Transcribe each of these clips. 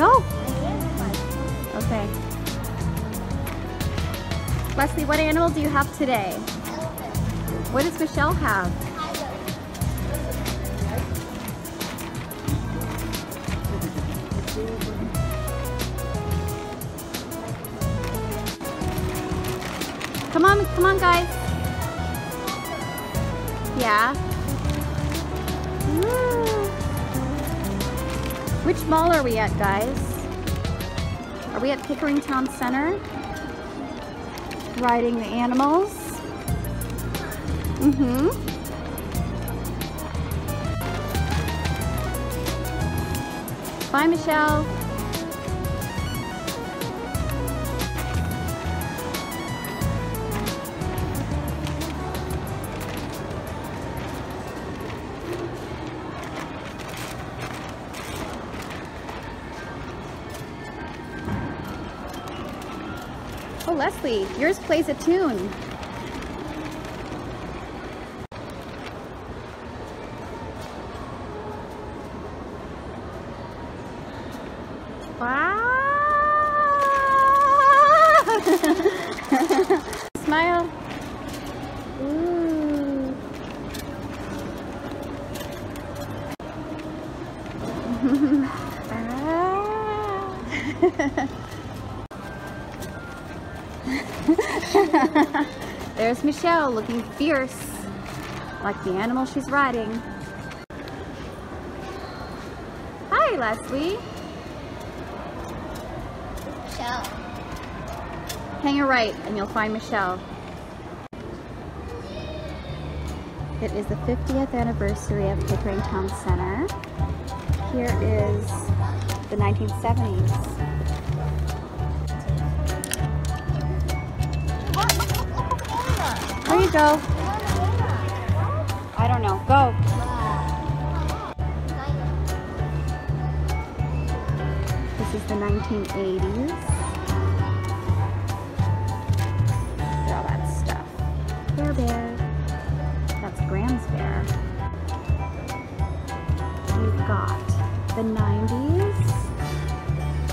Go. Okay. Leslie, what animal do you have today? What does Michelle have? Come on, come on guys. Yeah. Which mall are we at, guys? Are we at Pickering Town Center? Riding the animals. Mm-hmm. Bye, Michelle. Leslie, yours plays a tune. Wow! Smile. Ooh. ah. There's Michelle looking fierce, like the animal she's riding. Hi, Leslie. Michelle. Hang a right and you'll find Michelle. It is the 50th anniversary of Pickering Town Center. Here is the 1970s. There you go. I don't know. Go. This is the 1980s. Look at all that stuff. Care Bear. That's Graham's Bear. We've got the 90s,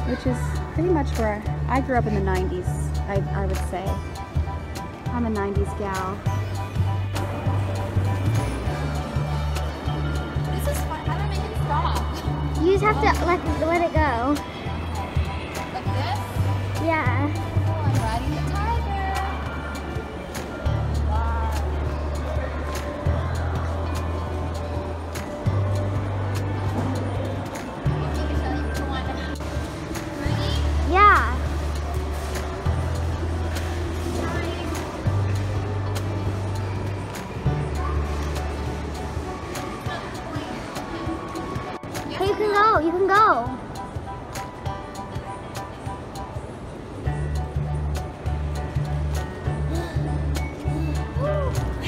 which is pretty much where I grew up in the 90s, I, I would say. I'm a 90s gal. This is fun. How do I make it stop? You just have to let, let it go. Like this? Yeah. Can go. You can go.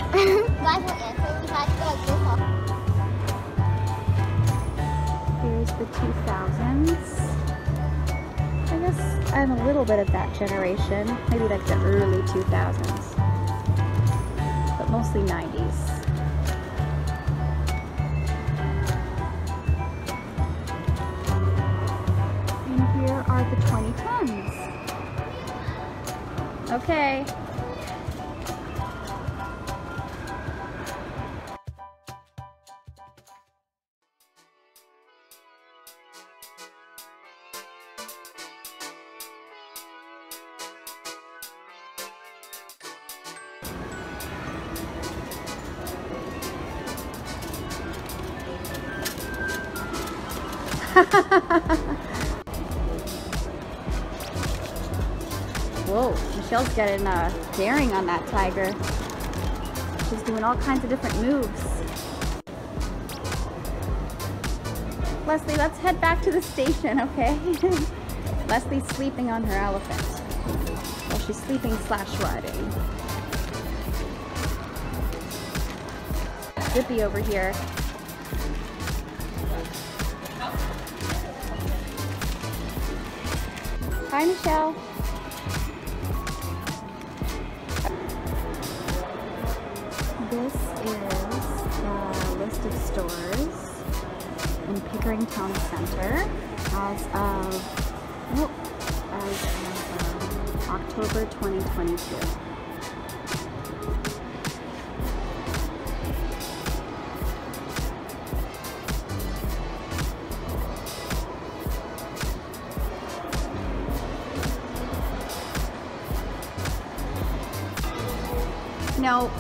Here's the 2000s. I guess I'm a little bit of that generation, maybe like the early 2000s, but mostly 90s. Are the 2010s. Okay. Whoa, Michelle's getting uh, daring on that tiger. She's doing all kinds of different moves. Leslie, let's head back to the station, okay? Leslie's sleeping on her elephant. Well, she's sleeping slash riding. Zippy over here. Hi, Michelle. This is the list of stores in Pickering Town Center as of, as of um, October 2022. Now,